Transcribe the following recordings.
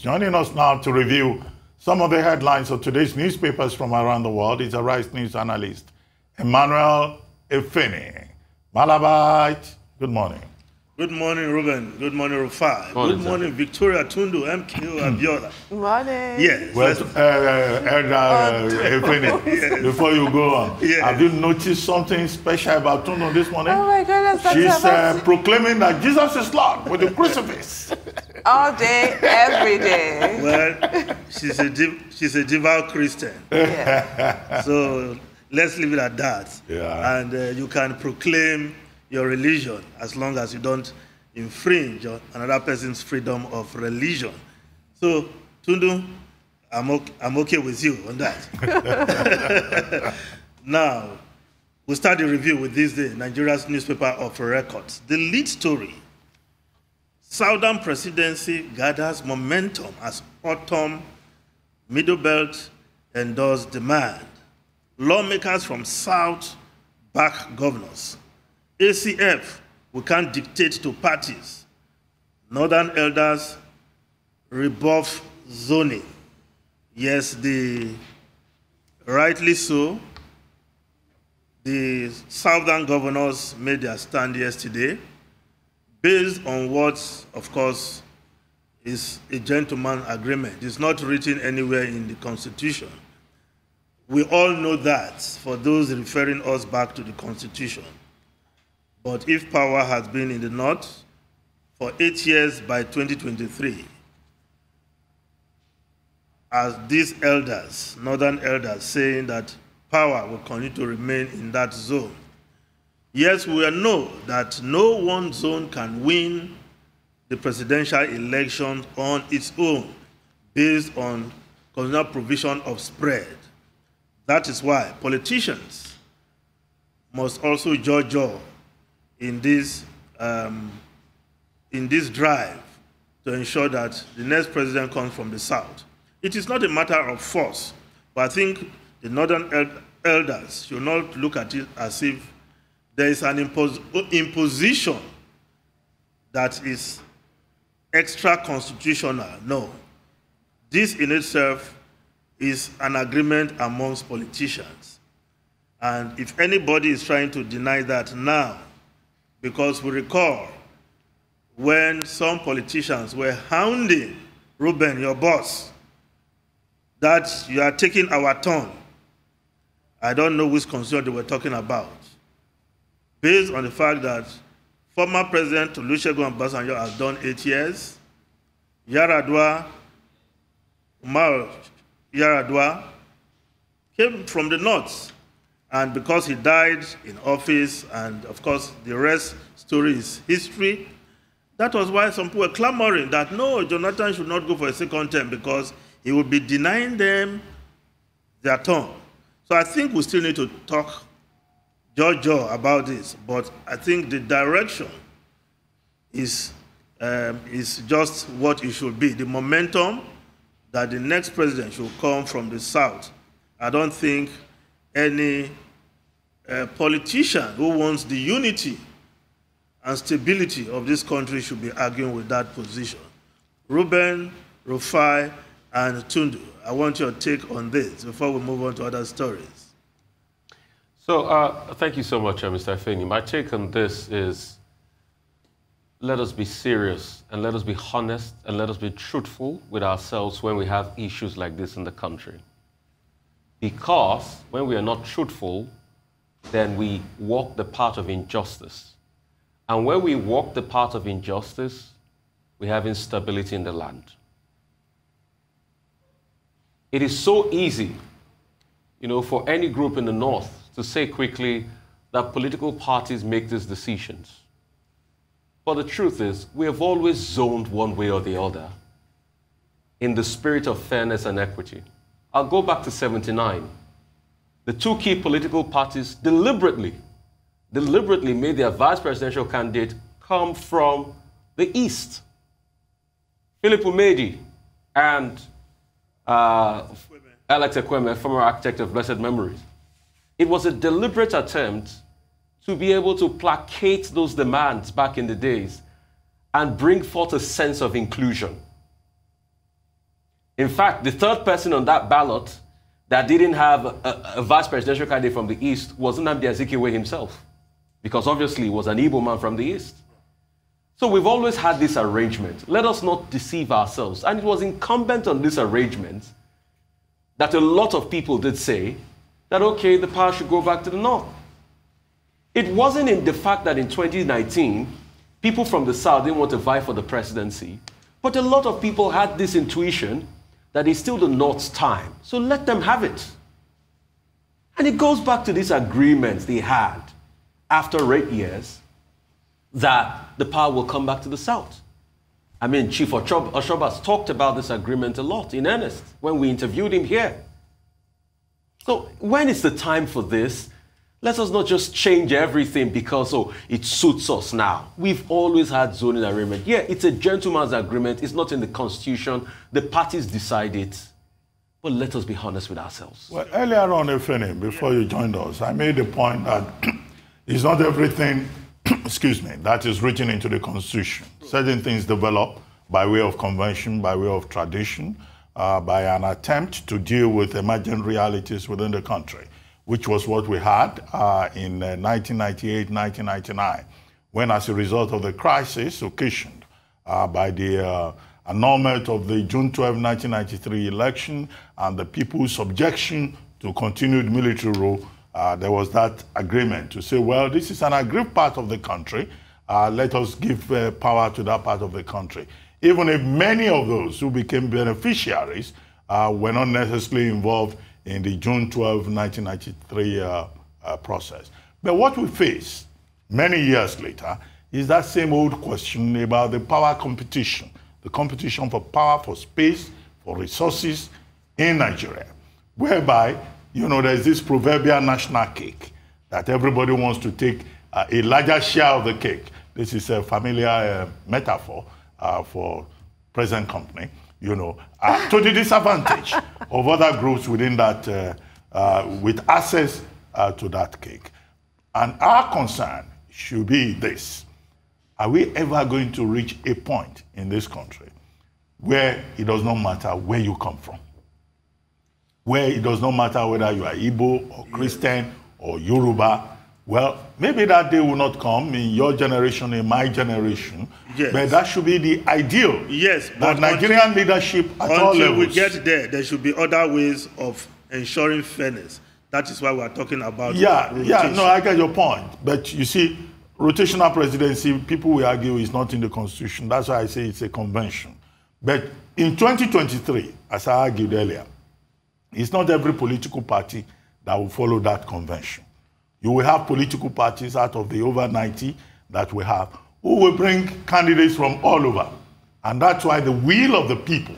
Joining us now to review some of the headlines of today's newspapers from around the world is Arise News analyst Emmanuel Efeni. Malabite, good morning. Good morning, Reuben. Good morning, Rufai. Morning, Good morning, sir. Victoria Tundu, MKO Abiola. Good morning. Yes. Well, uh, Elder uh, yes. before you go on, yes. have you noticed something special about Tundu this morning? Oh my goodness, She's uh, proclaiming that Jesus is Lord with the crucifix. All day, every day. Well, she's a she's a devout Christian. Yeah. so let's leave it at that. Yeah. And uh, you can proclaim your religion as long as you don't infringe on another person's freedom of religion. So, Tundu, I'm okay, I'm okay with you on that. now, we'll start the review with ThisDay, Nigeria's newspaper of records. The lead story Southern presidency gathers momentum as Ortom middle belt endorse demand. Lawmakers from South back governors. ACF, we can't dictate to parties. Northern elders rebuff zoning. Yes, the rightly so. The southern governors made their stand yesterday based on what, of course, is a gentleman agreement. It's not written anywhere in the Constitution. We all know that for those referring us back to the Constitution. But if power has been in the north for eight years by 2023, as these elders, northern elders, saying that power will continue to remain in that zone. Yes, we know that no one zone can win the presidential election on its own based on constitutional provision of spread. That is why politicians must also judge in this, um, in this drive to ensure that the next president comes from the South. It is not a matter of force, but I think the northern el elders should not look at it as if there is an impos imposition that is extra constitutional. No. This in itself is an agreement amongst politicians. And if anybody is trying to deny that now, because we recall when some politicians were hounding Ruben, your boss, that you are taking our turn. I don't know which constitution they were talking about. Based on the fact that former President Olusegun Obasanjo has done eight years, Yaradua, Umar Yaradua, came from the north and because he died in office, and of course, the rest story is history, that was why some people were clamoring that no, Jonathan should not go for a second term because he would be denying them their turn. So I think we still need to talk Jojo about this, but I think the direction is, um, is just what it should be. The momentum that the next president should come from the South. I don't think any uh, politician who wants the unity and stability of this country should be arguing with that position. Reuben, Rufai, and Tundu, I want your take on this before we move on to other stories. So, uh, thank you so much, uh, Mr. Fini. My take on this is let us be serious and let us be honest and let us be truthful with ourselves when we have issues like this in the country. Because when we are not truthful, then we walk the path of injustice. And when we walk the path of injustice, we have instability in the land. It is so easy, you know, for any group in the North to say quickly that political parties make these decisions. But the truth is, we have always zoned one way or the other in the spirit of fairness and equity. I'll go back to 79. The two key political parties deliberately, deliberately made their vice presidential candidate come from the East. Philip Umeadi and uh, Alex Ekwueme, former architect of blessed memories. It was a deliberate attempt to be able to placate those demands back in the days and bring forth a sense of inclusion. In fact, the third person on that ballot that didn't have a, a vice presidential candidate from the East was Nnamdi Azikiwe himself, because obviously he was an Igbo man from the East. So we've always had this arrangement. Let us not deceive ourselves. And it was incumbent on this arrangement that a lot of people did say that, okay, the power should go back to the North. It wasn't in the fact that in 2019, people from the South didn't want to vie for the presidency, but a lot of people had this intuition that it's still the North's time. So let them have it. And it goes back to this agreement they had after eight years that the power will come back to the South. I mean, Chief Oshobas talked about this agreement a lot in earnest when we interviewed him here. So when is the time for this? Let us not just change everything because oh, it suits us now. We've always had zoning agreement. Yeah, it's a gentleman's agreement. It's not in the constitution. The parties decide it. But let us be honest with ourselves. Well, earlier on, Efeni, before you joined us, I made the point that it's not everything, excuse me, that is written into the constitution. Certain things develop by way of convention, by way of tradition, uh, by an attempt to deal with emergent realities within the country which was what we had uh, in 1998, uh, 1999, when as a result of the crisis occasioned uh, by the uh, annulment of the June 12, 1993 election and the people's objection to continued military rule, uh, there was that agreement to say, well, this is an aggrieved part of the country. Uh, let us give power to that part of the country. Even if many of those who became beneficiaries were not necessarily involved in the June 12, 1993 uh, uh, process. But what we face many years later is that same old question about the power competition, the competition for power, for space, for resources in Nigeria, whereby, you know, there's this proverbial national cake that everybody wants to take uh, a larger share of the cake. This is a familiar uh, metaphor uh, for present company you know, uh, to the disadvantage of other groups within that, uh, uh, with access uh, to that cake. And our concern should be this. Are we ever going to reach a point in this country where it does not matter where you come from? Where it does not matter whether you are Igbo or Christian or Yoruba well, maybe that day will not come in your generation, in my generation. Yes. But that should be the ideal. Yes. But Nigerian until, leadership at all levels. Until we get there, there should be other ways of ensuring fairness. That is why we are talking about. Yeah, rotation. yeah. No, I get your point. But you see, rotational presidency, people will argue is not in the constitution. That's why I say it's a convention. But in 2023, as I argued earlier, it's not every political party that will follow that convention. You will have political parties out of the over 90 that we have who will bring candidates from all over. And that's why the will of the people,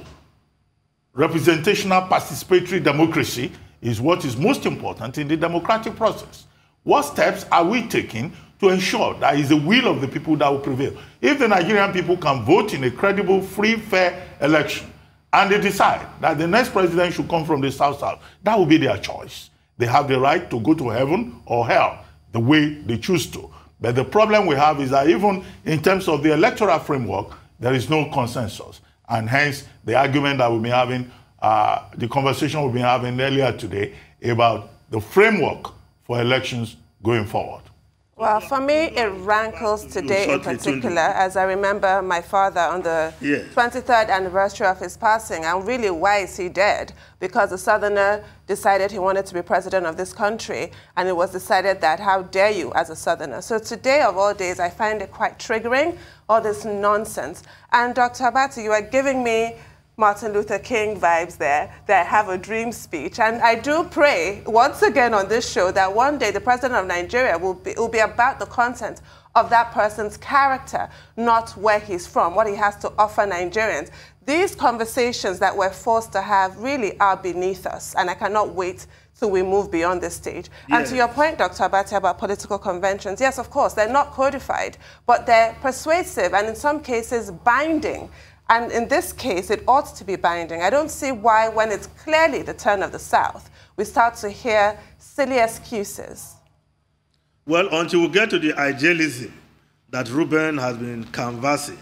representational participatory democracy, is what is most important in the democratic process. What steps are we taking to ensure that is the will of the people that will prevail? If the Nigerian people can vote in a credible, free, fair election, and they decide that the next president should come from the South South, that will be their choice. They have the right to go to heaven or hell the way they choose to. But the problem we have is that even in terms of the electoral framework, there is no consensus. And hence, the argument that we've been having, uh, the conversation we've been having earlier today about the framework for elections going forward. Well, for me, it rankles today in particular, as I remember my father on the yes. 23rd anniversary of his passing. And really, why is he dead? Because a Southerner decided he wanted to be president of this country, and it was decided that, how dare you, as a Southerner? So today, of all days, I find it quite triggering, all this nonsense. And Dr. Abati, you are giving me Martin Luther King vibes there, that have a dream speech. And I do pray, once again on this show, that one day the president of Nigeria will be, will be about the content of that person's character, not where he's from, what he has to offer Nigerians. These conversations that we're forced to have really are beneath us, and I cannot wait till we move beyond this stage. And to your point, Dr. Abati, about political conventions, yes, of course, they're not codified, but they're persuasive and in some cases binding. And in this case, it ought to be binding. I don't see why, when it's clearly the turn of the South, we start to hear silly excuses. Well, until we get to the idealism that Reuben has been canvassing,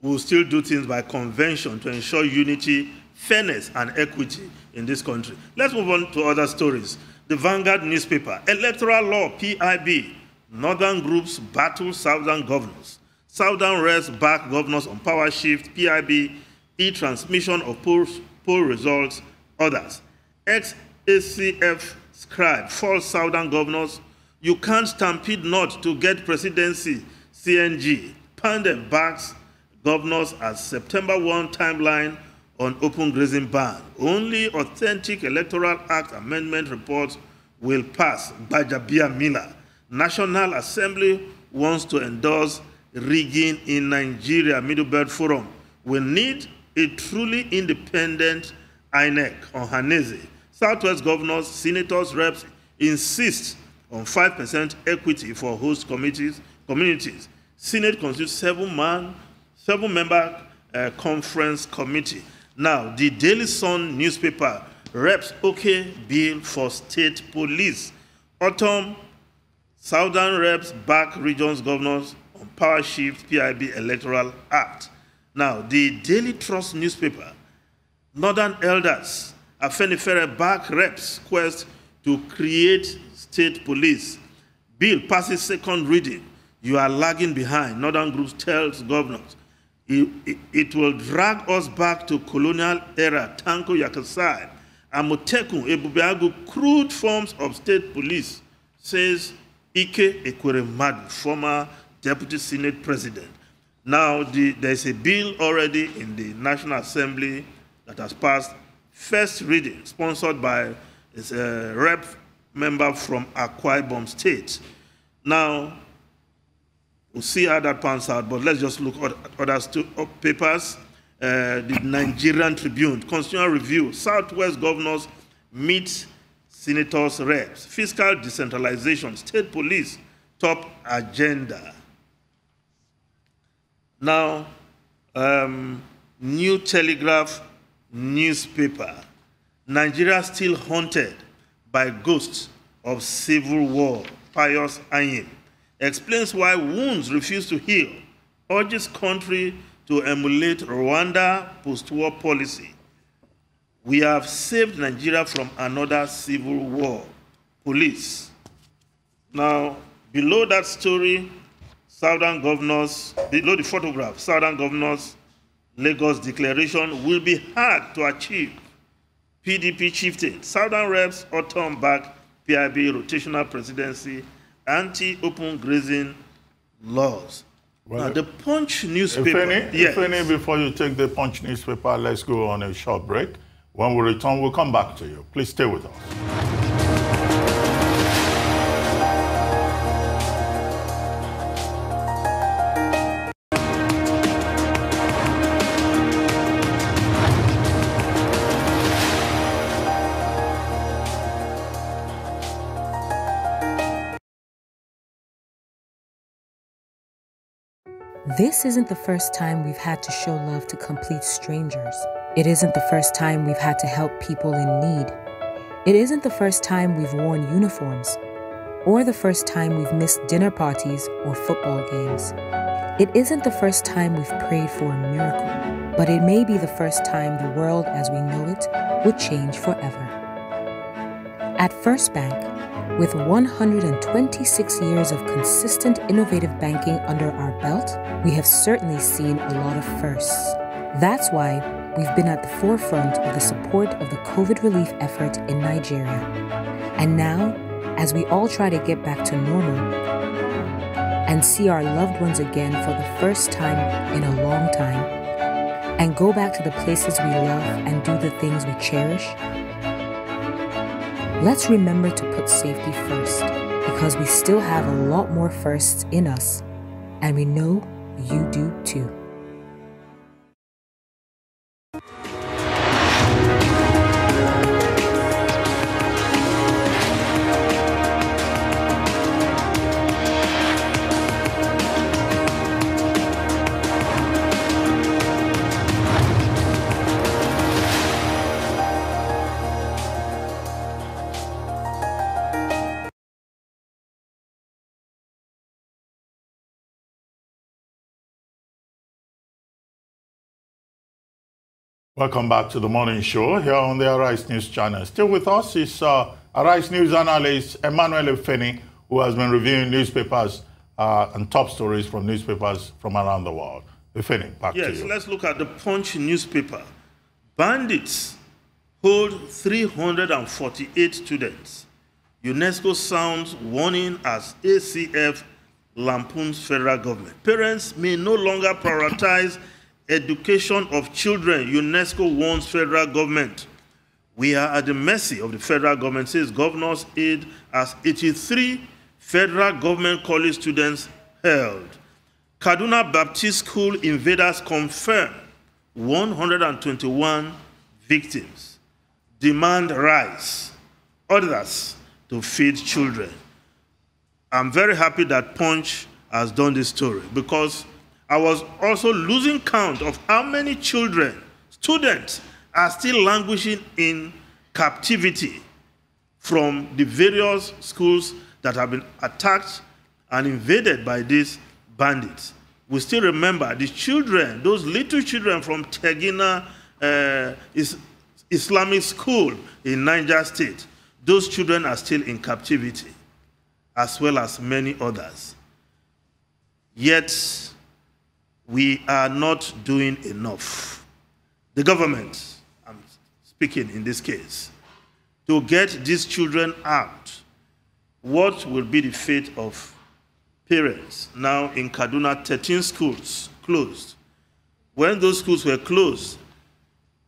we'll still do things by convention to ensure unity fairness and equity in this country. Let's move on to other stories. The Vanguard newspaper, electoral law, PIB, northern groups battle southern governors. Southern reps back governors on power shift, PIB, e-transmission of poll, poll results, others. Ex-ACF scribe, false southern governors, you can't stampede not to get presidency, CNG. Pandem backs governors as September 1 timeline on open grazing ban. Only authentic Electoral Act amendment reports will pass. Bajabia Miller. National Assembly wants to endorse rigging in Nigeria. Middlebelt Forum. We need a truly independent INEC on Haneze. Southwest governors, senators, reps insist on 5% equity for host committees, communities. Senate constitutes seven-man, seven-member uh, conference committee. Now, the Daily Sun newspaper reps OK bill for state police. Autumn, Southern reps back regions governors power shift PIB electoral act. Now, the Daily Trust newspaper, Northern elders, Afenifere back reps quest to create state police. Bill passes second reading. You are lagging behind. Northern groups tells governors it, it, it, will drag us back to colonial era, Tanko Yakasai, Amotekun, Ebubeagu, crude forms of state police, says Ike Ekweremadu, former deputy senate president. Now, the, there's a bill already in the National Assembly that has passed first reading, sponsored by a rep member from Akwa Ibom State. Now, We'll see how that pans out, but let's just look at other papers. Uh, the Nigerian Tribune, Constitutional Review, Southwest governors meet senators' reps, fiscal decentralization, state police, top agenda. Now, um, New Telegraph newspaper, Nigeria still haunted by ghosts of civil war, Pius Ayim explains why wounds refuse to heal, urges country to emulate Rwanda post-war policy. We have saved Nigeria from another civil war. Police. Now, below that story, Southern governors, below the photograph, Southern governors, Lagos declaration will be hard to achieve. PDP chieftain, Southern reps, autumn back, PIB rotational presidency, anti-open grazing laws. Well, now, the Punch newspaper. If any, yes. if any, before you take the Punch newspaper, let's go on a short break. When we return, we'll come back to you. Please stay with us. This isn't the first time we've had to show love to complete strangers. It isn't the first time we've had to help people in need. It isn't the first time we've worn uniforms, or the first time we've missed dinner parties or football games. It isn't the first time we've prayed for a miracle, but it may be the first time the world as we know it would change forever. At First Bank, with 126 years of consistent innovative banking under our belt, we have certainly seen a lot of firsts. That's why we've been at the forefront of the support of the COVID relief effort in Nigeria. And now, as we all try to get back to normal and see our loved ones again for the first time in a long time, and go back to the places we love and do the things we cherish, let's remember to put safety first because we still have a lot more firsts in us, and we know you do too. Welcome back to the morning show here on the Arise News channel. Still with us is uh, Arise News analyst Emmanuel Efeni, who has been reviewing newspapers uh, and top stories from newspapers from around the world. Efeni, back yes, to you. Yes, let's look at the Punch newspaper. Bandits hold 348 students. UNESCO sounds warning as ACF lampoons federal government. Parents may no longer prioritize education of children, UNESCO warns federal government. We are at the mercy of the federal government, says Governor's aid as 83 federal government college students held. Kaduna Baptist School invaders confirm 121 victims. Demand rise. Others to feed children. I'm very happy that Punch has done this story because I was also losing count of how many children, students, are still languishing in captivity from the various schools that have been attacked and invaded by these bandits. We still remember the children, those little children from Tegina uh, Islamic School in Niger State. Those children are still in captivity, as well as many others. Yet, we are not doing enough. The government, I'm speaking in this case, to get these children out, what will be the fate of parents? Now in Kaduna, 13 schools closed. When those schools were closed,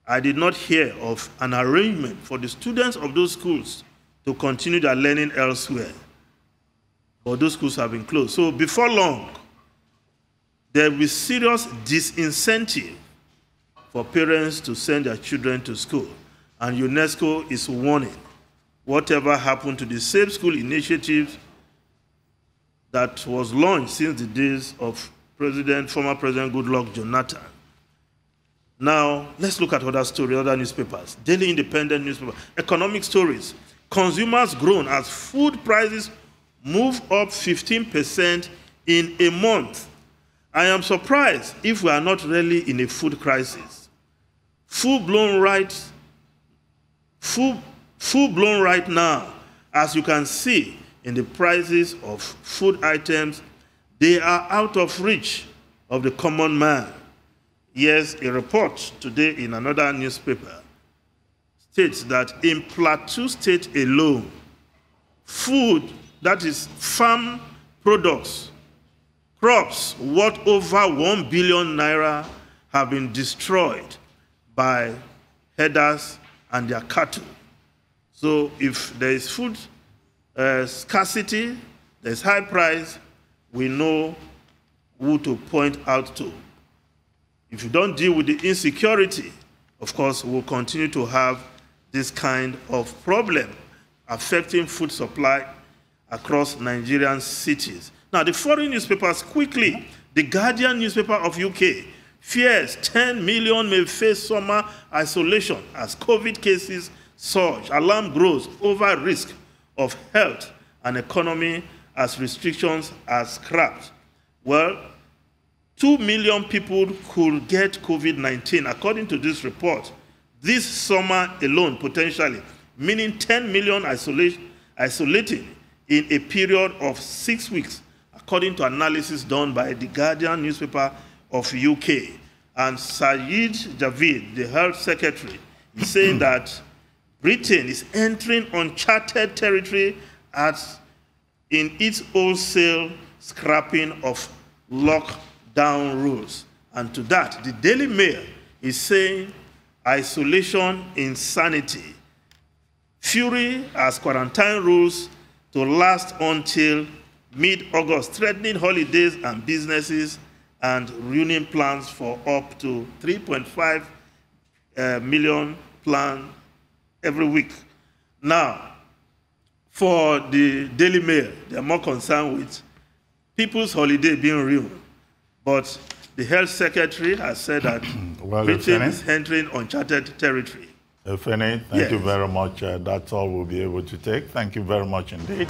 I did not hear of an arrangement for the students of those schools to continue their learning elsewhere. But those schools have been closed. So before long, there will be serious disincentive for parents to send their children to school. And UNESCO is warning whatever happened to the Safe School initiative that was launched since the days of President, former President Goodluck Jonathan. Now, let's look at other stories, other newspapers. Daily Independent newspaper, economic stories. Consumers groan as food prices move up 15% in a month I am surprised if we are not really in a food crisis. Full blown right, full, full blown right now, as you can see in the prices of food items, they are out of reach of the common man. Yes, a report today in another newspaper states that in Plateau State alone, food, that is farm products, Crops worth over 1 billion naira have been destroyed by herders and their cattle. So if there is food uh, scarcity, there's high price, we know who to point out to. If you don't deal with the insecurity, of course, we'll continue to have this kind of problem affecting food supply across Nigerian cities. Now, the foreign newspapers quickly, the Guardian newspaper of UK fears 10 million may face summer isolation as COVID cases surge. Alarm grows over risk of health and economy as restrictions are scrapped. Well, 2 million people could get COVID 19, according to this report, this summer alone, potentially, meaning 10 million isolating in a period of six weeks according to analysis done by the Guardian newspaper of UK. And Sajid Javid, the health secretary, is saying that Britain is entering uncharted territory as in its wholesale scrapping of lockdown rules. And to that, the Daily Mail is saying isolation insanity. Fury as quarantine rules to last until mid-August, threatening holidays and businesses and ruining plans for up to 3.5 uh, million plan every week. Now, for the Daily Mail, they're more concerned with people's holiday being ruined. But the health secretary has said that well, Britain is entering uncharted territory. Efeni, thank yes. you very much. Uh, that's all we'll be able to take. Thank you very much indeed.